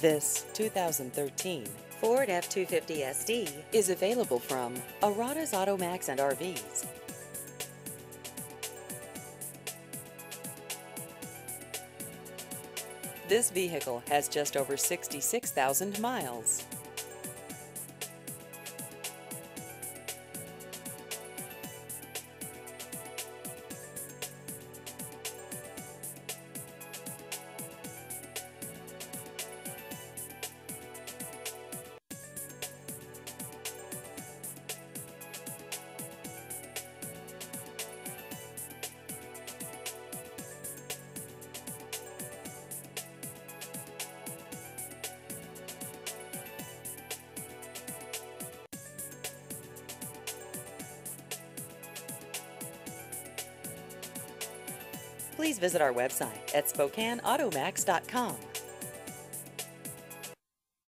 This 2013 Ford F-250 SD is available from Arrotta's Automax and RVs. This vehicle has just over 66,000 miles. Please visit our website at SpokaneAutomax.com.